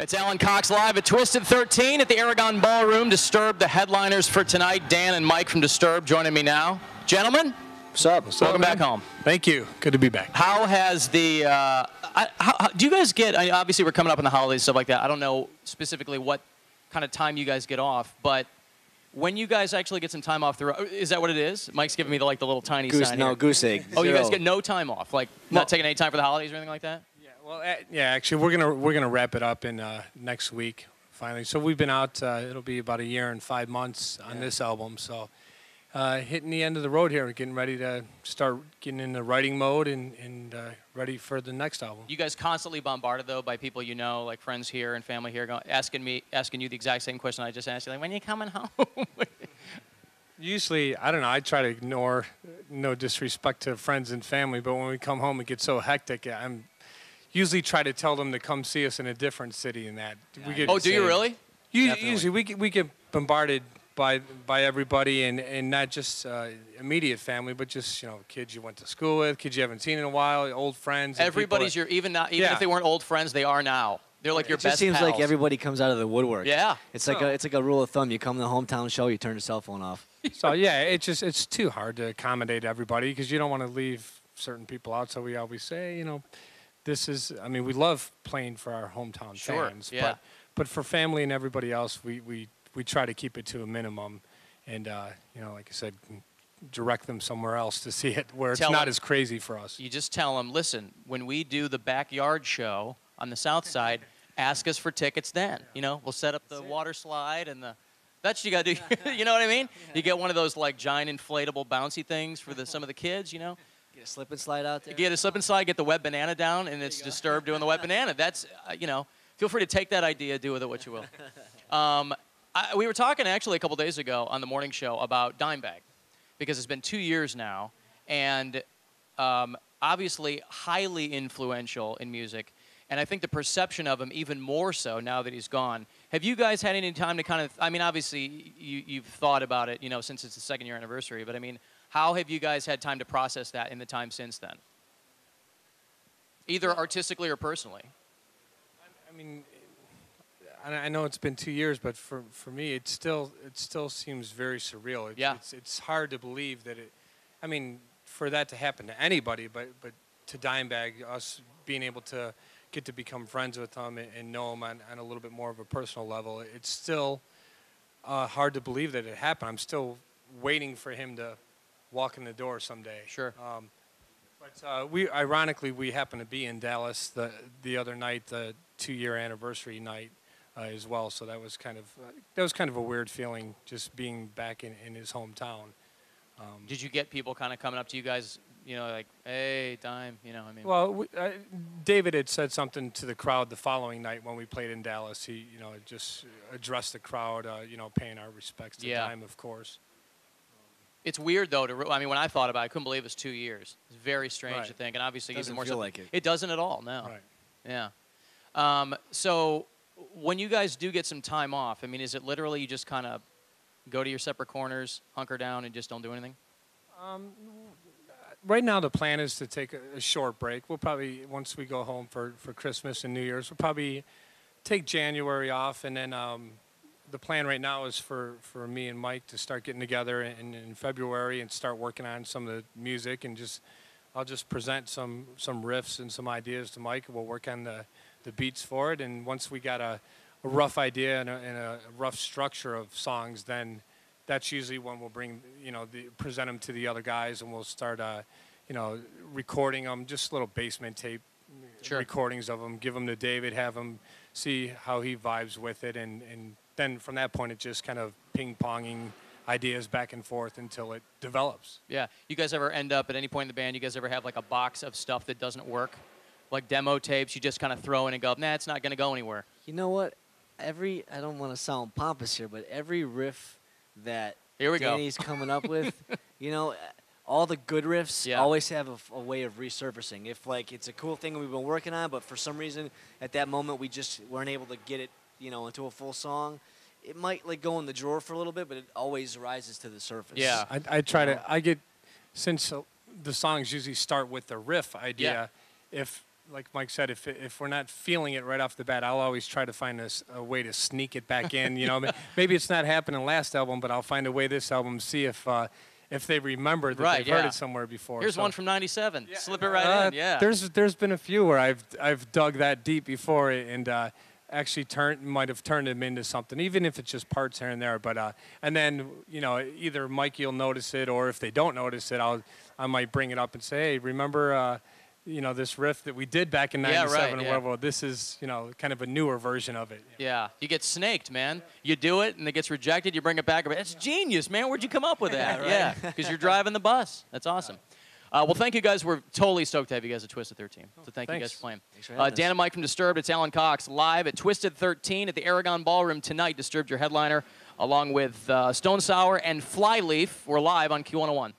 It's Alan Cox live at Twisted 13 at the Aragon Ballroom. Disturbed, the headliners for tonight. Dan and Mike from Disturbed joining me now. Gentlemen, What's up? What's welcome up, back home. Thank you. Good to be back. How has the, uh, I, how, do you guys get, I, obviously we're coming up on the holidays, and stuff like that. I don't know specifically what kind of time you guys get off, but when you guys actually get some time off the road, is that what it is? Mike's giving me the, like the little tiny Goose, sign no, here. goose egg. Oh, you guys get no time off, like not taking any time for the holidays or anything like that? Yeah, well, uh, yeah. Actually, we're gonna we're gonna wrap it up in uh, next week finally. So we've been out. Uh, it'll be about a year and five months on this album. So uh, hitting the end of the road here, getting ready to start getting into writing mode and and uh, ready for the next album. You guys constantly bombarded though by people you know, like friends here and family here, going, asking me, asking you the exact same question I just asked you, like, when you coming home? Usually, I don't know. I try to ignore no disrespect to friends and family, but when we come home, it gets so hectic. I'm usually try to tell them to come see us in a different city than that. We get oh, do you really? You, usually we get, we get bombarded by by everybody and, and not just uh, immediate family, but just you know kids you went to school with, kids you haven't seen in a while, old friends. Everybody's that- your even not even Yeah. if they weren't old friends, they are now. They're like your It just best seems pals. like everybody comes out of the woodwork. Yeah. It's like a, it's like a rule of thumb. You come to the hometown show, you turn your cell phone off. So yeah, it's just it's too hard to accommodate everybody because you don't want to leave certain people out. So we always say, you know, this is. I mean, we love playing for our hometown Sure, fans, yeah. but but for family and everybody else, we we we try to keep it to a minimum, and uh, you know, like I said. Direct them somewhere else to see it where it's not them- as crazy for us. You just tell them, listen, when we do the backyard show on the south side, ask us for tickets then. You know, we'll set up the water slide and the. That's you gotta do. you know what I mean? You get one of those like giant inflatable bouncy things for the some of the kids. You know, Get a slip and slide out there. Get a slip and slide, get the wet banana down, and it's disturbed doing the wet banana. That's, uh, you know, feel free to take that idea, do with it what you will. Um, I, we were talking actually a couple days ago on the morning show about Dimebag, because it's been two years now, and um, obviously highly influential in music. And I think the perception of him even more so now that he's gone. Have you guys had any time to kind of? I mean, obviously you, you've thought about it, you know, since it's the second year anniversary. But I mean, how have you guys had time to process that in the time since then? Either artistically or personally. I mean, I I know it's been two years, but for, for me, it still it still seems very surreal. It's, Yeah. it's it's hard to believe that it. I mean, for that to happen to anybody, but but to Dimebag, us being able to get to become friends with him and, and know him on, on a little bit more of a personal level, it's still uh, hard to believe that it happened. I'm still waiting for him to walk in the door someday. Sure. Um, but uh, we, ironically, we happened to be in Dallas the the other night, the two-year anniversary night, uh, as well. So that was kind of uh, that was kind of a weird feeling, just being back in, in his hometown. Um, Did you get people kind of coming up to you guys, you know, like, hey, Dime, you know, I mean. well, we, uh, David had said something to the crowd the following night when we played in Dallas. He, you know, just addressed the crowd, uh, you know, paying our respects to Yeah. Dime, of course. It's weird though. To re- I mean, when I thought about it, I couldn't believe it was two years. It's very strange Right. to think, and obviously Doesn't even more feel so. like it. It doesn't at all. No. Right. Yeah. Um, so when you guys do get some time off, I mean, is it literally you just kind of go to your separate corners, hunker down, and just don't do anything? right now the plan is to take a, a short break. We'll probably once we go home for, for Christmas and New Year's, we'll probably take January off, and then um, the plan right now is for, for me and Mike to start getting together in, in February and start working on some of the music and just I'll just present some some riffs and some ideas to Mike. We'll work on the, the beats for it, and once we got a, a rough idea and a, and a rough structure of songs, then that's usually when we'll bring you know the, present them to the other guys, and we'll start uh, you know recording them, just little basement tape Sure. recordings of them, give them to David, have him see how he vibes with it, and, and then from that point, it just kind of ping ponging ideas back and forth until it develops. Yeah. You guys ever end up at any point in the band? You guys ever have like a box of stuff that doesn't work, like demo tapes? You just kind of throw in and go, nah, it's not going to go anywhere. You know what? Every I don't want to sound pompous here, but every riff that Here we go. Danny's coming up with, you know, all the good riffs Yeah. always have a way of resurfacing. If like it's a cool thing we've been working on, but for some reason at that moment we just weren't able to get it, you know, into a full song. It might like go in the drawer for a little bit, but it always rises to the surface. Yeah. I, I try to, I get, since uh, the songs usually start with the riff idea, Yeah. if like Mike said, if if we're not feeling it right off the bat, I'll always try to find a, a way to sneak it back in. You know, Ma- maybe it's not happening last album, but I'll find a way this album. See if uh, if they remember that Right, they've heard it somewhere before. Here's So- one from '97. Slip it right uh, in. Yeah. There's there's been a few where I've I've dug that deep before and uh, actually turned might have turned them into something, even if it's just parts here and there. But uh, and then you know either Mikey will notice it, or if they don't notice it, I'll I might bring it up and say, hey, remember. You know this riff that we did back in '97 Yeah, right, '97 or yeah. whatever. This is you know kind of a newer version of it. Yeah, you get snaked, man. You do it and it gets rejected. You bring it back. That's genius, man. Where'd you come up with that? Yeah, because you're driving the bus. That's awesome. Uh, well, thank you guys. We're totally stoked to have you guys at Twisted 13. So thank you guys for playing. Thanks for Uh, having Dan us. and Mike from Disturbed. It's Alan Cox live at Twisted 13 at the Aragon Ballroom tonight. Disturbed your headliner, along with uh, Stone Sour and Flyleaf. We're live on Q101.